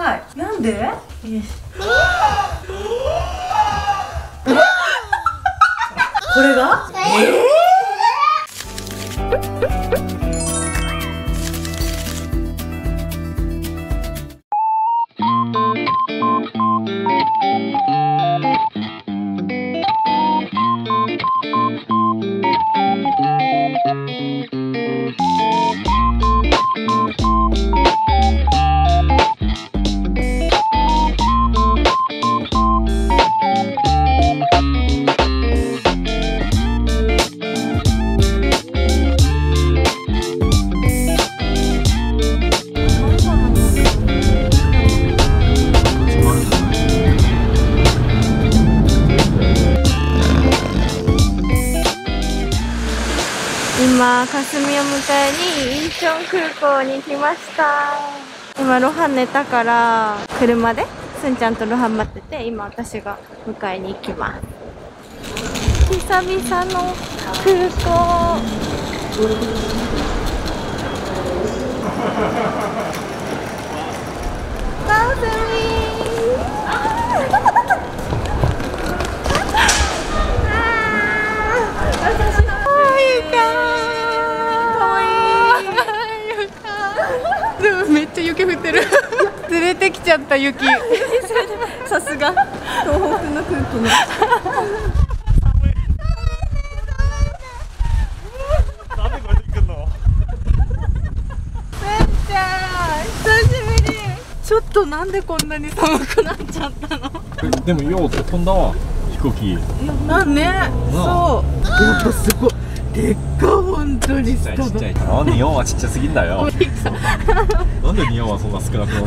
かい。なんで？よし これが？え今迎えにインチョン空港に来ました。今ロハン寝たから車でスンちゃんとロハン待ってて今私が迎えに行きます。久々の空港。かすみった雪。さすが。東北の空気のなんでこれで来んの？めっちゃ久しぶり。ちょっとなんでこんなに寒くなっちゃったの？でもよう飛んだわ飛行機。なんね。そう。やっぱすごいでっか本当にちっちゃいちっちゃい。なんで日本はちっちゃすぎんだよ。なんで日本はそんな少なくなるの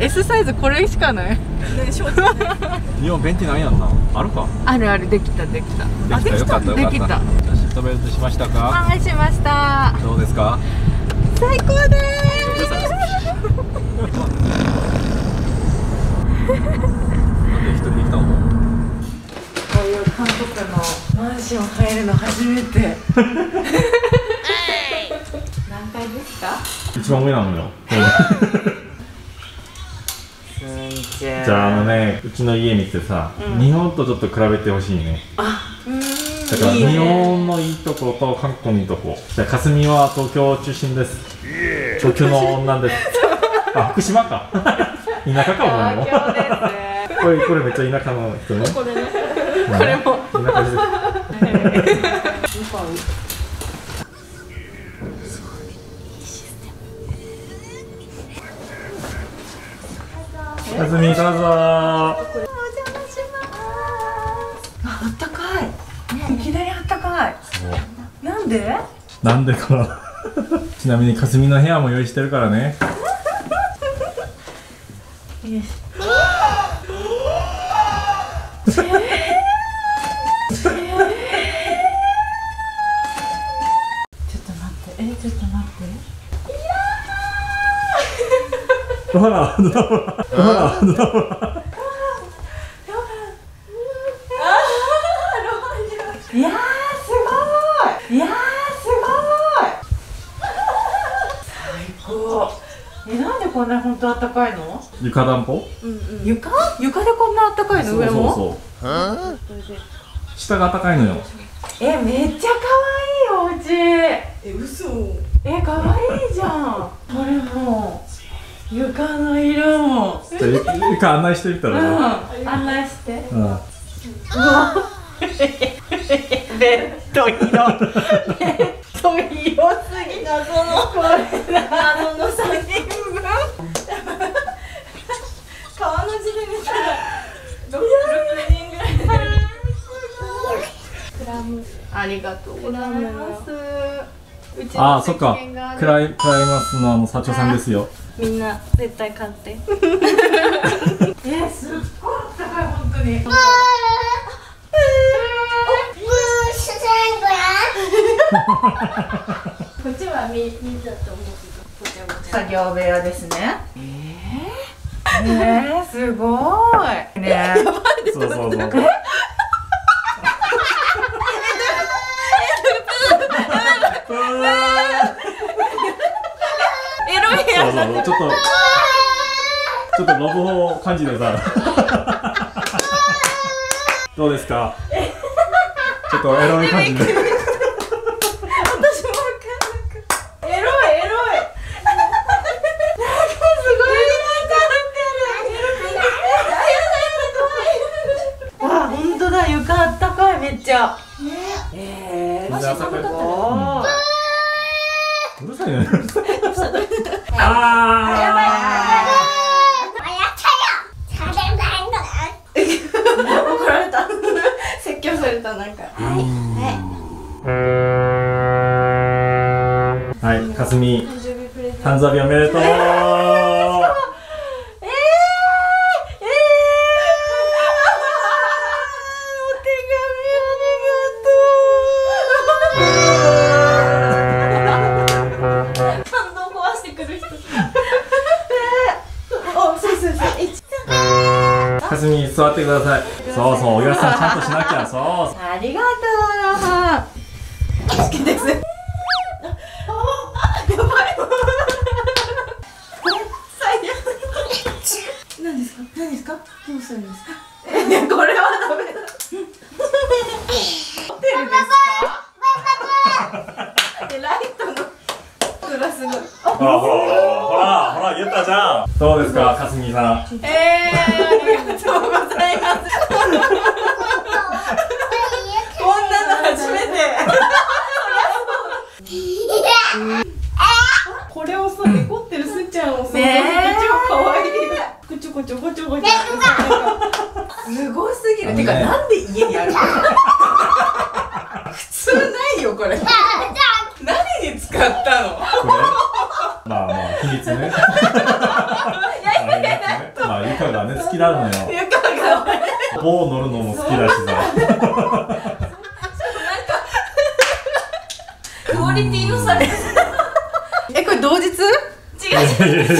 ？S サイズこれしかない。日本便利ないやんな。あるか？あるあるできたできた。あできた？よかったよかった。シフトベルトしましたか？はいしました。どうですか？最高です。なんで一人で来たの？韓国のマンション入るの初めて。何階ですか？一番上なのよ。じゃああのねうちの家見てさ、日本とちょっと比べてほしいね。だからいいね。日本のいいとこと韓国のいいとこ。じゃあ霞は東京中心です。東京の女です。あ福島か。田舎かお前もこれこれめっちゃ田舎の人ねこれね。これも。田舎ですかす。みどうぞあったかい、いきなりあったかい。なんで？なんでかな。ちなみにかすみの部屋も用意してるからねほらほらほらほらいやすごい。いやすごい最高えなんでこんな本当あったかいの床暖房うんうん床床でこんなあったかいの上もそうそう下が高いのよえめっちゃ可愛いお家え嘘え可愛いじゃん。これも床の色も。床案内してみたう？ん。ら案内して。うん。うわ。ベッド色ベッド色すぎ謎のこれ謎の作品文川の字で見たら6人ぐらい。出るクラム。ありがとうございますうちのああそっか。クライクライマスのあの社長さんですよ。みんな絶対買って。えすっごいあったかい本当に。こっちはみみんなと思うけどこっちはこっち。作業部屋ですね。えー、えー、すごい。ねそうそうそう エロいそうそうちょっとちょっとロボを感じてさ。どうですか？ちょっとエロい感じで。私もわかんなくエロいエロい。なんかすごいわあ本当だ床あったかいめっちゃ。ええー、水あったかい。おーうるさい ねあ 怒られた。説教されたなん。か ーはいかすみ誕生日おめでとう 座ってください。そうそうおやさんちゃんとしなきゃ。そう。ありがとう。好きです。グラスのほらほらほらほら言ったじゃん。どうですかかすみさん。えー、ありがとうございます。こんなの初めて。これをさ、怒ってるすっちゃんをさ、ねえ。超可愛い。こちょこちょこちょこちょ。すごすぎる、てかなんで家にあるの普通ないよこれ何に使ったのこれまあまあ秘密ねまあ秘密ねまあゆかがね好きなのよ。床が。棒乗るのも好きだしさ。クオリティの差ですえ、これ同日？違う。いやいやいやいや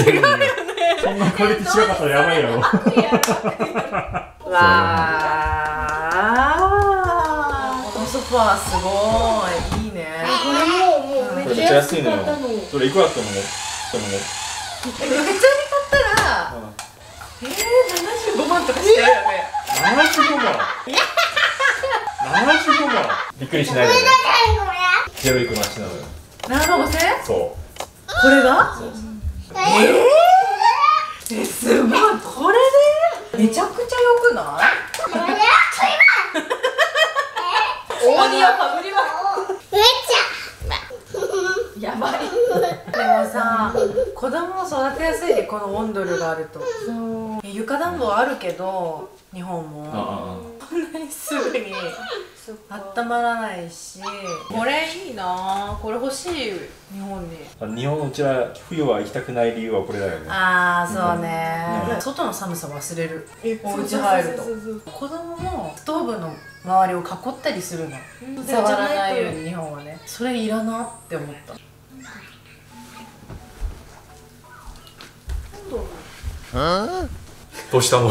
そんなクオリティ違かったらやばいやろわあこのソファーすごいいいねこれもうもうめっちゃ安く買ったのそれいくらだと思うと思うえ、めっちゃに買ったらえー、75万とかしてるよね。75万。75万。びっくりしないでねゼロいくなしなのよ7万。5000そこれがえー、え、すごいこれでめちゃくちゃ良くないオーディオかぶりまやばいでもさ子供を育てやすいでこのオンドルがあると。そう。床暖房あるけど日本うも。あこんなにすぐに温まらないし。これいいな。これ欲しい日本に。あ日本のうちは冬は行きたくない理由はこれだよね。ああそうね。ね。外の寒さ忘れる。お家入ると。子供もストーブの周りを囲ったりするの。触らないように日本はね。それいらなって思ったどうしたの？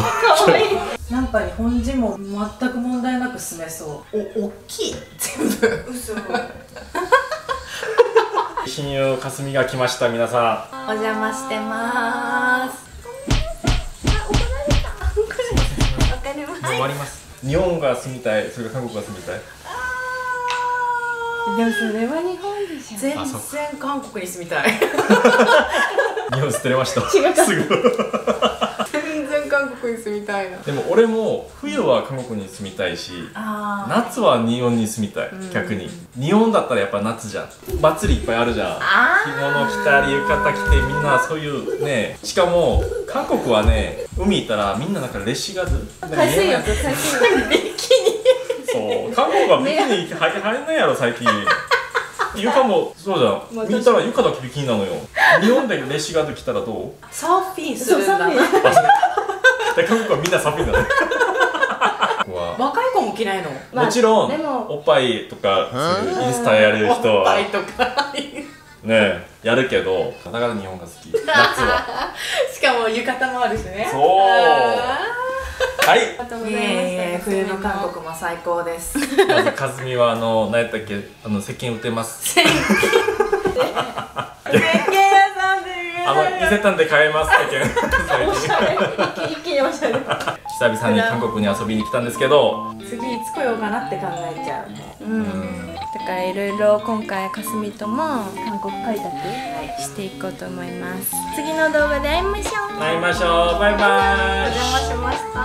なんか日本人も全く問題なく住めそう。お大きい？全部。嘘。親友かすみが来ました皆さお邪魔してまーすわかります。日本が住みたいそれから韓国が住みたい？でもそれは日本でしょ。全然韓国に住みたい 日本捨てれました。すぐ全然韓国に住みたいな。でも俺も冬は韓国に住みたいしあー。夏は日本に住みたい逆に。日本だったらやっぱ夏じゃん。祭りいっぱいあるじゃん。あ着物着たり浴衣着てみんなそういうねしかも韓国はね海行ったらみんななんかレシガズ海水浴海水浴そう。韓国はビキニ入入んないやろ最近床もそうじゃん。見たら床だけビキニなのよ。日本でレシガズ着たらどう？サーフィンするんだな。で韓国はみんなサピンだね 若い子も着ないの？まあもちろんでも。おっぱいとかインスタやる人おっぱはいとか。ねやるけどだから日本が好き。夏は。しかも浴衣もあるしね。そうあはいーいえいえ冬の韓国も最高です。まずかずみはあの何やったっけ？あの石鹸売ってます。石鹸屋さんであの伊勢丹で買えますって件最近。一気におしゃれ久々に韓国に遊びに来たんですけど。次いつ来ようかなって考えちゃうね。うんだからいろいろ今回かすみとも韓国開拓していこうと思います。次の動画で会いましょう。会いましょう。バイバイ。お邪魔しました